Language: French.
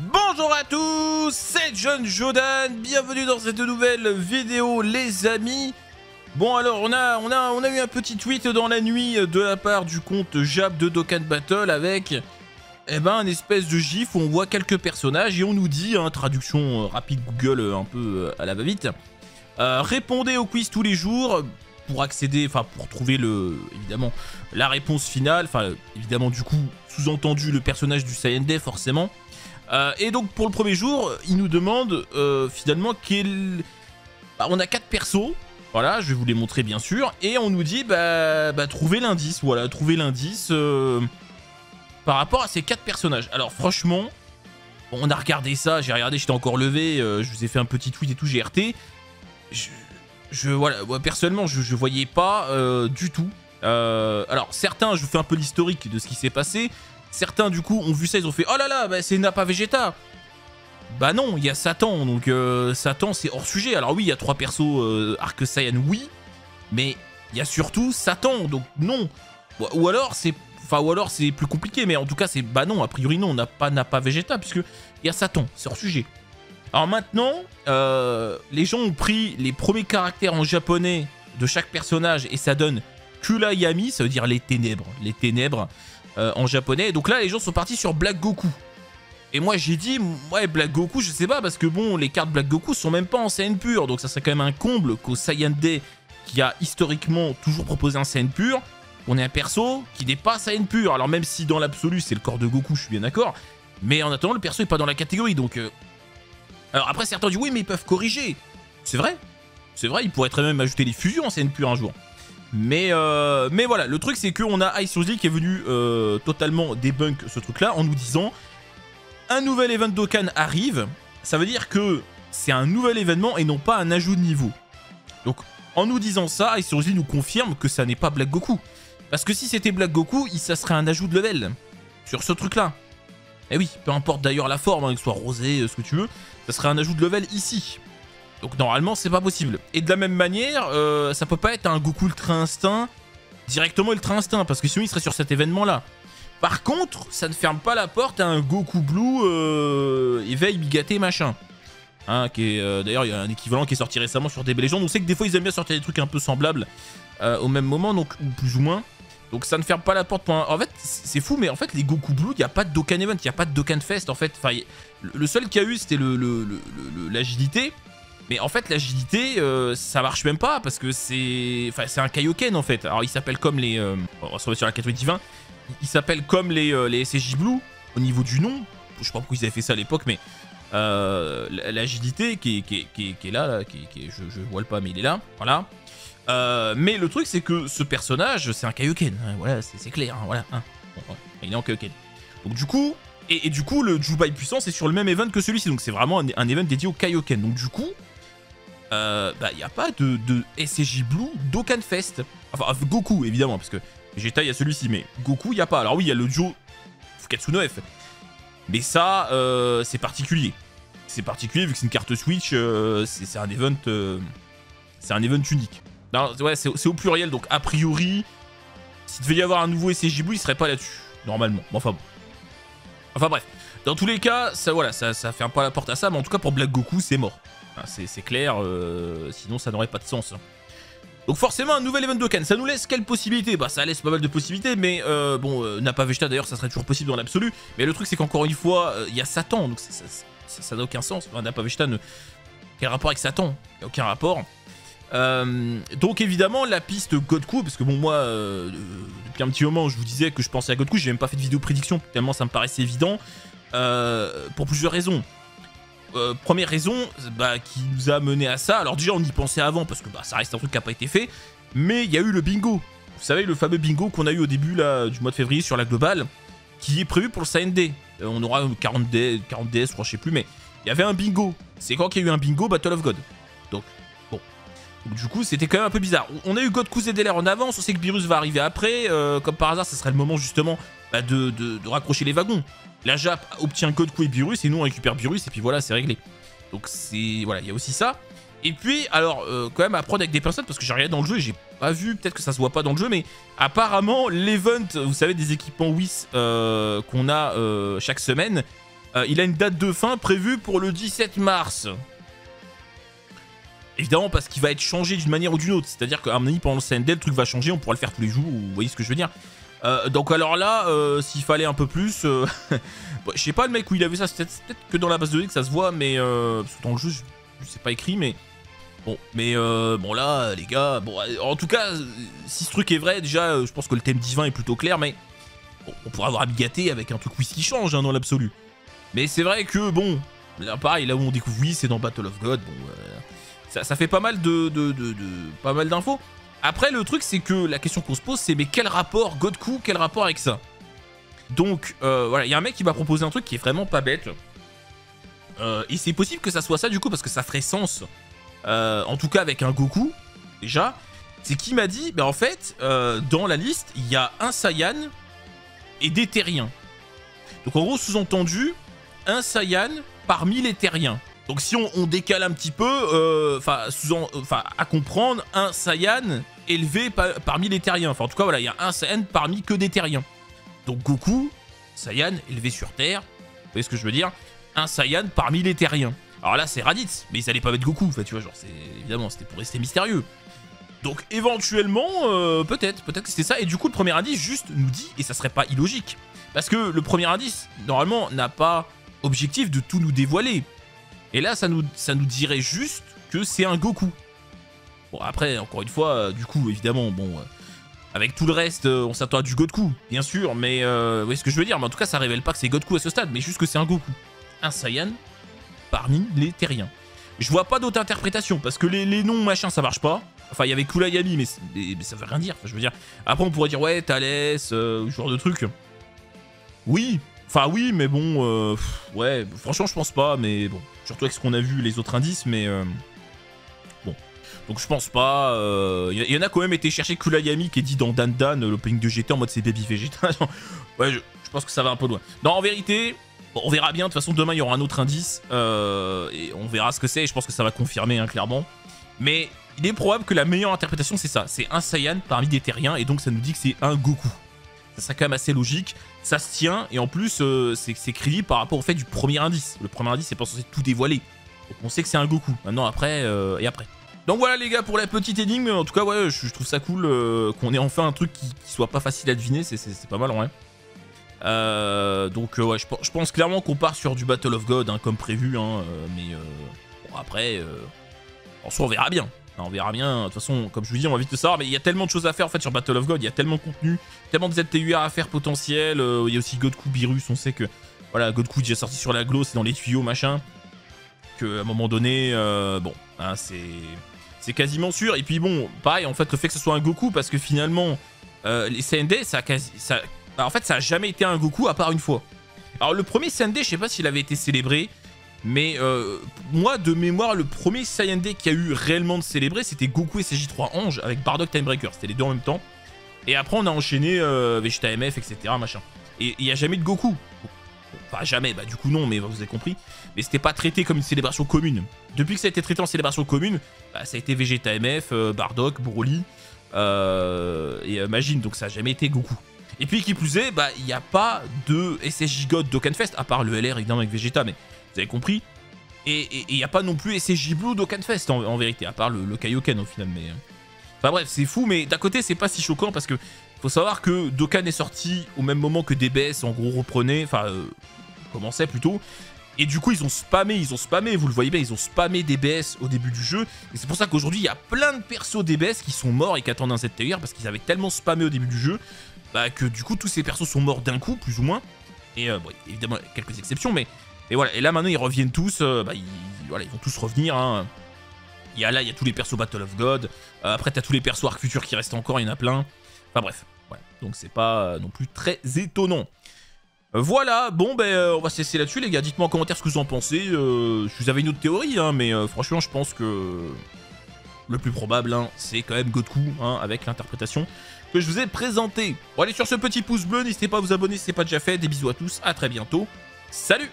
Bonjour à tous, c'est John Jodan, bienvenue dans cette nouvelle vidéo les amis. Bon alors on a, a, eu un petit tweet dans la nuit de la part du compte Jab de Dokkan Battle avec eh ben, un espèce de gif où on voit quelques personnages et on nous dit, hein, traduction rapide Google un peu à la va-vite, euh, répondez au quiz tous les jours pour accéder, enfin pour trouver le, évidemment la réponse finale, enfin évidemment du coup sous-entendu le personnage du Saiyan forcément. Euh, et donc pour le premier jour, il nous demande euh, finalement quel... Bah, on a quatre persos, voilà, je vais vous les montrer bien sûr, et on nous dit bah, bah trouver l'indice, voilà, trouver l'indice euh, par rapport à ces quatre personnages. Alors franchement, on a regardé ça, j'ai regardé, j'étais encore levé, je vous ai fait un petit tweet et tout, j'ai RT. Je, voilà, personnellement, je, je voyais pas du tout. alors certains, je vous fais un peu l'historique de ce qui s'est passé. Certains, du coup, ont vu ça, ils ont fait « Oh là là, bah, c'est Napa Vegeta !» Bah non, il y a Satan, donc euh, Satan, c'est hors sujet. Alors oui, il y a trois persos euh, Arc Saiyan, oui, mais il y a surtout Satan, donc non. Ou alors, c'est... Enfin, ou alors c'est plus compliqué, mais en tout cas, c'est... Bah non, a priori, non, on n'a pas Napa Vegeta, puisque il y a Satan, c'est hors sujet. Alors maintenant, euh, les gens ont pris les premiers caractères en japonais de chaque personnage, et ça donne Kula Yami, ça veut dire les ténèbres. Les ténèbres. Euh, en japonais. Donc là, les gens sont partis sur Black Goku. Et moi, j'ai dit, ouais, Black Goku, je sais pas, parce que bon, les cartes Black Goku sont même pas en Saiyan pur. Donc ça serait quand même un comble qu'au Saiyan Day, qui a historiquement toujours proposé un Saiyan pur, on ait un perso qui n'est pas Saiyan pur. Alors même si dans l'absolu, c'est le corps de Goku, je suis bien d'accord. Mais en attendant, le perso est pas dans la catégorie, donc... Euh, alors après, certains disent, oui, mais ils peuvent corriger. C'est vrai. C'est vrai, ils pourraient très même ajouter les fusions en Saiyan pur un jour. Mais, euh, mais voilà, le truc c'est qu'on a Ice qui est venu euh, totalement débunk ce truc là en nous disant un nouvel event Dokkan arrive, ça veut dire que c'est un nouvel événement et non pas un ajout de niveau. Donc en nous disant ça, Ice nous confirme que ça n'est pas Black Goku. Parce que si c'était Black Goku, ça serait un ajout de level sur ce truc là. Et eh oui, peu importe d'ailleurs la forme, hein, que ce soit rosé, ce que tu veux, ça serait un ajout de level ici. Donc normalement, c'est pas possible. Et de la même manière, euh, ça peut pas être un Goku Ultra Instinct directement Ultra Instinct, parce que sinon il serait sur cet événement-là. Par contre, ça ne ferme pas la porte à un Goku Blue euh, éveil bigaté machin. Hein, euh, D'ailleurs, il y a un équivalent qui est sorti récemment sur DB Legends. On sait que des fois, ils aiment bien sortir des trucs un peu semblables au même moment, donc ou plus ou moins. Donc ça ne ferme pas la porte pour. En fait, c'est fou, mais en fait, les Goku Blue, il n'y a pas de Dokkan Event, il n'y a pas de Dokkan Fest, en fait. Enfin, le seul qu'il y a eu, c'était l'agilité. Mais en fait, l'agilité, euh, ça marche même pas parce que c'est enfin, c'est un Kaioken en fait. Alors, il s'appelle comme les... Euh, on va se sur la 9020. Il s'appelle comme les, euh, Blue au niveau du nom. Je sais pas pourquoi ils avaient fait ça à l'époque, mais... l'agilité qui, qui, est là, qui, je, je vois le pas, mais il est là. Voilà. mais le truc, c'est que ce personnage, c'est un Kaioken. Hein, voilà, c'est clair. Hein, voilà. Hein. il est en Kaioken. Donc du coup, et, du coup, le Jubai puissant, c'est sur le même event que celui-ci. Donc c'est vraiment un, un, event dédié au Kaioken. Donc du coup, euh, bah, il n'y a pas de, de SCJ Blue Dokkan Fest. Enfin, Goku, évidemment, parce que Vegeta, il y a celui-ci, mais Goku, il n'y a pas. Alors oui, il y a le duo Fukatsuno F. Mais ça, euh, c'est particulier. C'est particulier, vu que c'est une carte Switch, euh, c'est un event... c'est un event unique. ouais, c'est au pluriel, donc a priori, s'il devait y avoir un nouveau SCJ Blue, il serait pas là-dessus, normalement. Bon, enfin bon. Enfin bref. Dans tous les cas, ça, voilà, ça, ça ferme pas la porte à ça, mais en tout cas, pour Black Goku, c'est mort. C'est clair, euh, sinon ça n'aurait pas de sens. Donc forcément un nouvel event Dokkan, ça nous laisse quelle possibilité? Bah ça laisse pas mal de possibilités, mais euh, bon, euh, n'a pas Vegeta d'ailleurs, ça serait toujours possible dans l'absolu. Mais le truc c'est qu'encore une fois, il y a Satan, donc ça n'a aucun sens. Enfin, n'a pas Vegeta, ne... quel rapport avec Satan? Il a aucun rapport. donc évidemment la piste Godku, parce que bon moi, depuis un petit moment je vous disais que je pensais à Godku, j'ai même pas fait de vidéo prédiction, tellement ça me paraissait évident. pour plusieurs raisons. Euh, première raison bah, qui nous a mené à ça. Alors déjà on y pensait avant parce que bah, ça reste un truc qui n'a pas été fait. Mais il y a eu le bingo. Vous savez le fameux bingo qu'on a eu au début du mois de février sur la globale. Qui est prévu pour le CND. Euh, on aura 40 DS, 40 DS, je crois, je sais plus. Mais il y avait un bingo. C'est quand qu'il y a eu un bingo Battle of God. Donc bon. du coup c'était quand même un peu bizarre. On a eu God Zedeler en avance. On sait que Beerus va arriver après. Euh, comme par hasard ça serait le moment justement bah, de raccrocher les wagons. La Jap obtient Godku et Beerus et nous on récupère Beerus et puis voilà, c'est réglé. Donc c'est... Voilà, il y a aussi ça. Et puis, alors, euh, quand même à prendre avec des personnes, parce que j'ai regardé dans le jeu et j'ai pas vu, peut-être que ça se voit pas dans le jeu, mais apparemment, l'event, vous savez, des équipements WIS euh, qu'on a euh, chaque semaine, il a une date de fin prévue pour le 17 mars. Évidemment parce qu'il va être changé d'une manière ou d'une autre. C'est-à-dire qu'à un moment pendant le CND, le truc va changer, on pourra le faire tous les jours, vous voyez ce que je veux dire euh, Donc alors là, euh, s'il fallait un peu plus... je sais pas le mec où il a vu ça, c'est peut-être que dans la base de données que ça se voit, mais... dans le jeu, je, sais pas écrit, mais... Bon, mais bon là, les gars, bon, en tout cas, si ce truc est vrai, déjà, je pense que le thème divin est plutôt clair, mais on pourrait avoir Amigaté avec un truc qui change hein, dans l'absolu. Mais c'est vrai que, bon, là, pareil, là où on découvre, oui, c'est dans Battle of God, bon, euh, ça, fait pas mal de, pas mal d'infos. Après, le truc, c'est que la question qu'on se pose, c'est mais quel rapport, Godku, quel rapport avec ça? Donc, euh, voilà, il y a un mec qui m'a proposé un truc qui est vraiment pas bête. Euh, et c'est possible que ça soit ça, du coup, parce que ça ferait sens. en tout cas, avec un Goku, déjà. C'est qui m'a dit, ben en fait, dans la liste, il y a un Saiyan et des terriens. Donc en gros, sous-entendu, un Saiyan parmi les terriens. Donc si on, décale un petit peu, euh, enfin, à comprendre, un Saiyan élevé parmi les terriens. Enfin, en tout cas, voilà, il y a un Saiyan parmi que des terriens. Donc Goku, Saiyan élevé sur Terre, vous voyez ce que je veux dire Un Saiyan parmi les terriens. Alors là, c'est Raditz, mais ils allaient pas mettre Goku, en fait, tu vois, genre, c'est évidemment, c'était pour rester mystérieux. Donc éventuellement, euh, peut-être, peut-être que c'était ça. Et du coup, le premier indice juste nous dit, et ça serait pas illogique, parce que le premier indice, normalement, n'a pas objectif de tout nous dévoiler. Et là, ça nous, ça nous dirait juste que c'est un Goku. Bon, après, encore une fois, euh, du coup, évidemment, bon... Euh, avec tout le reste, on s'attend à du Goku, bien sûr, mais vous voyez ce que je veux dire. Mais en tout cas, ça révèle pas que c'est Goku à ce stade, mais juste que c'est un Goku. Un Saiyan parmi les terriens. Je vois pas d'autre interprétation, parce que les, les noms, machin, ça marche pas. Enfin, il y avait Kulayami, mais, mais, ça veut rien dire. je veux dire, après, on pourrait dire, ouais, Thalès, euh, ce genre de truc. Oui, enfin, oui, mais bon, euh, ouais, franchement, je pense pas, mais bon. Surtout avec ce qu'on a vu, les autres indices, mais euh, bon. Donc, je pense pas. Il y, en a quand même été chercher Kulayami qui est dit dans Dan Dan, l'opening de GT en mode c'est Baby Vegeta. ouais, je, pense que ça va un peu loin. Non, en vérité. on verra bien, de toute façon demain il y aura un autre indice et on verra ce que c'est je pense que ça va confirmer hein, clairement. Mais il est probable que la meilleure interprétation, c'est ça. C'est un Saiyan parmi des terriens, et donc ça nous dit que c'est un Goku. Serait quand même assez logique. Ça se tient, et en plus, euh, c'est crédible par rapport au fait du premier indice. Le premier indice, c'est pas censé tout dévoiler. Donc on sait que c'est un Goku. Maintenant, après, euh, et après. Donc voilà les gars pour la petite énigme, en tout cas ouais je, trouve ça cool euh, qu'on ait enfin un truc qui, soit pas facile à deviner, c'est pas mal en vrai. donc ouais je, pense clairement qu'on part sur du Battle of God hein, comme prévu, hein, mais bon après, en soi on verra bien on verra bien. De toute façon, comme je vous dis, on va vite le savoir. Mais il y a tellement de choses à faire en fait sur Battle of God. Il y a tellement de contenu, tellement de ZTUR à faire potentiel. Euh, il y a aussi Godku Virus. On sait que voilà, Godku est déjà sorti sur la glow, c'est dans les tuyaux, machin. Que à un moment donné, euh, bon, hein, c'est c'est quasiment sûr. Et puis bon, pareil, en fait, le fait que ce soit un Goku, parce que finalement, euh, les CND, ça, ça, bah, en fait, ça a jamais été un Goku à part une fois. Alors le premier CND, je sais pas s'il avait été célébré. Mais euh, moi, de mémoire, le premier Saiyan Day qui a eu réellement de célébrer, c'était Goku et CJ3 Ange avec Bardock Timebreaker. C'était les deux en même temps. Et après, on a enchaîné euh, Vegeta MF, etc. Machin. Et il n'y a jamais de Goku. Enfin, jamais, bah du coup non, mais vous avez compris. Mais c'était pas traité comme une célébration commune. Depuis que ça a été traité en célébration commune, bah, ça a été Vegeta MF, euh, Bardock, Broly et Magine, donc ça a jamais été Goku. Et puis qui plus est, bah il n'y a pas de SSJ God Dokkanfest, à part le LR évidemment avec Vegeta, mais vous avez compris Et il n'y a pas non plus SCJ Blue Dokkanfest en, en vérité, à part le, le Kaioken au final. Mais... Euh. Enfin bref, c'est fou, mais d'un côté, c'est pas si choquant parce que faut savoir que Dokkan est sorti au même moment que DBS, en gros, reprenait, enfin, euh, commençait plutôt. Et du coup, ils ont spammé, ils ont spammé, vous le voyez bien, ils ont spammé DBS au début du jeu. Et c'est pour ça qu'aujourd'hui, il y a plein de persos DBS qui sont morts et qui attendent un ZTR parce qu'ils avaient tellement spammé au début du jeu bah, que du coup, tous ces persos sont morts d'un coup, plus ou moins. Et euh, bon, évidemment, quelques exceptions, mais et voilà, et là maintenant ils reviennent tous, euh, bah, ils, voilà, vont tous revenir. Hein. Il y a là, il y a tous les persos Battle of God. Euh, après, t'as tous les persos Arc Future qui restent encore, il y en a plein. Enfin bref, donc c'est pas euh, non plus très étonnant. Voilà, bon ben on va se laisser là-dessus les gars, dites-moi en commentaire ce que vous en pensez, euh, si vous avez une autre théorie, hein, mais franchement je pense que le plus probable hein, c'est quand même Goku, avec l'interprétation que je vous ai présentée. Bon allez sur ce petit pouce bleu, n'hésitez pas à vous abonner si ce n'est pas déjà fait, des bisous à tous, à très bientôt, salut